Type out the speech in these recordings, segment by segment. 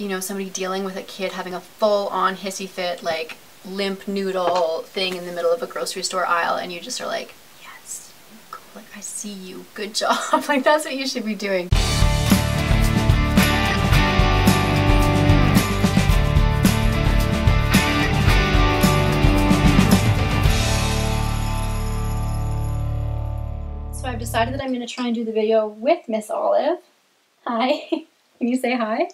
you know, somebody dealing with a kid having a full on hissy fit, like limp noodle thing in the middle of a grocery store aisle, and you just are like, yes, cool, like I see you, good job. like that's what you should be doing. So I've decided that I'm going to try and do the video with Miss Olive. Hi. Can you say hi?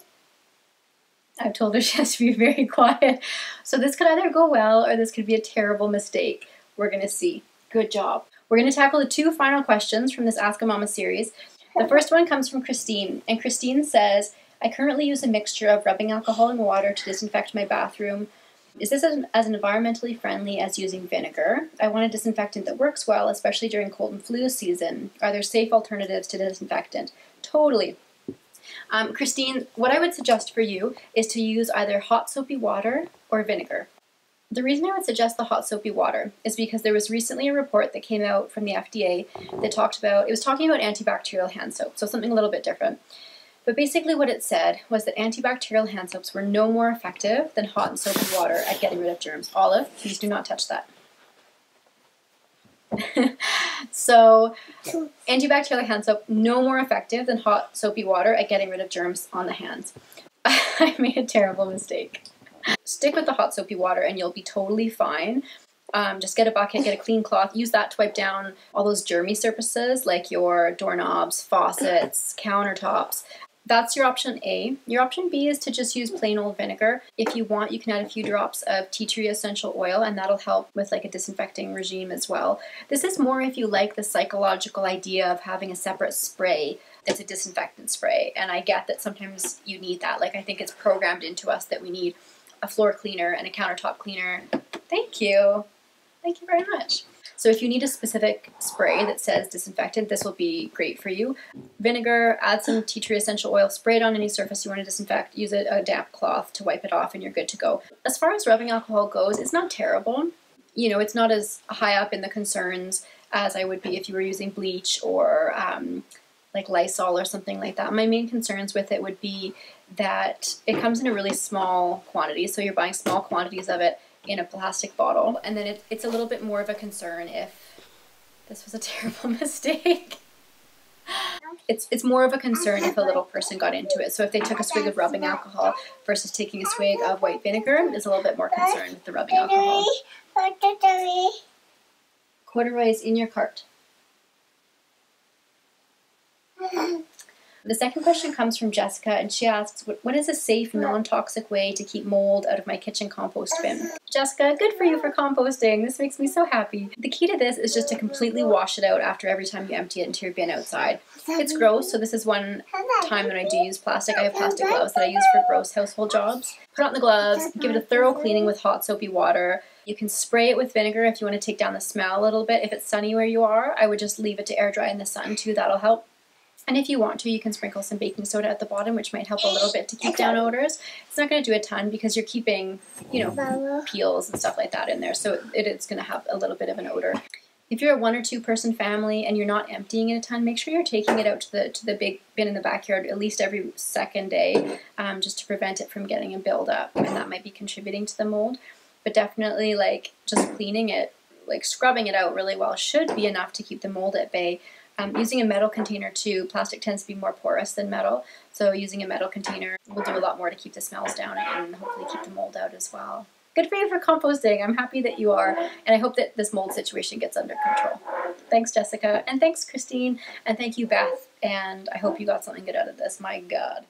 I've told her she has to be very quiet. So this could either go well or this could be a terrible mistake. We're going to see. Good job. We're going to tackle the two final questions from this Ask a Mama series. The first one comes from Christine, and Christine says, I currently use a mixture of rubbing alcohol and water to disinfect my bathroom. Is this as, as environmentally friendly as using vinegar? I want a disinfectant that works well, especially during cold and flu season. Are there safe alternatives to disinfectant? Totally. Um, Christine, what I would suggest for you is to use either hot soapy water or vinegar. The reason I would suggest the hot soapy water is because there was recently a report that came out from the FDA that talked about, it was talking about antibacterial hand soap, so something a little bit different. But basically what it said was that antibacterial hand soaps were no more effective than hot and soapy water at getting rid of germs. Olive, please do not touch that. so antibacterial hand soap no more effective than hot soapy water at getting rid of germs on the hands. I made a terrible mistake. Stick with the hot soapy water and you'll be totally fine. Um, just get a bucket, get a clean cloth, use that to wipe down all those germy surfaces like your doorknobs, faucets, countertops. That's your option A. Your option B is to just use plain old vinegar. If you want, you can add a few drops of tea tree essential oil and that'll help with like a disinfecting regime as well. This is more if you like the psychological idea of having a separate spray that's a disinfectant spray. And I get that sometimes you need that. Like I think it's programmed into us that we need a floor cleaner and a countertop cleaner. Thank you. Thank you very much. So if you need a specific spray that says disinfectant, this will be great for you. Vinegar, add some tea tree essential oil, spray it on any surface you want to disinfect, use a, a damp cloth to wipe it off and you're good to go. As far as rubbing alcohol goes, it's not terrible. You know, it's not as high up in the concerns as I would be if you were using bleach or um, like Lysol or something like that. My main concerns with it would be that it comes in a really small quantity, so you're buying small quantities of it in a plastic bottle. And then it, it's a little bit more of a concern if this was a terrible mistake. It's, it's more of a concern if a little person got into it. So if they took a swig of rubbing alcohol versus taking a swig of white vinegar, is a little bit more concerned with the rubbing alcohol. Corduroy is in your cart. The second question comes from Jessica, and she asks, What is a safe, non toxic way to keep mold out of my kitchen compost bin? Jessica, good for you for composting. This makes me so happy. The key to this is just to completely wash it out after every time you empty it into your bin outside. It's gross, so this is one time that I do use plastic. I have plastic gloves that I use for gross household jobs. Put on the gloves, give it a thorough cleaning with hot soapy water. You can spray it with vinegar if you want to take down the smell a little bit. If it's sunny where you are, I would just leave it to air dry in the sun too. That'll help. And if you want to, you can sprinkle some baking soda at the bottom, which might help a little bit to keep down odors. It's not going to do a ton because you're keeping, you know, peels and stuff like that in there. So it is going to have a little bit of an odor. If you're a one or two person family and you're not emptying it a ton, make sure you're taking it out to the to the big bin in the backyard at least every second day, um, just to prevent it from getting a buildup, and that might be contributing to the mold. But definitely, like just cleaning it, like scrubbing it out really well, should be enough to keep the mold at bay. Um, using a metal container too, plastic tends to be more porous than metal, so using a metal container will do a lot more to keep the smells down and hopefully keep the mold out as well. Good for you for composting. I'm happy that you are, and I hope that this mold situation gets under control. Thanks, Jessica, and thanks, Christine, and thank you, Beth, and I hope you got something good out of this. My God.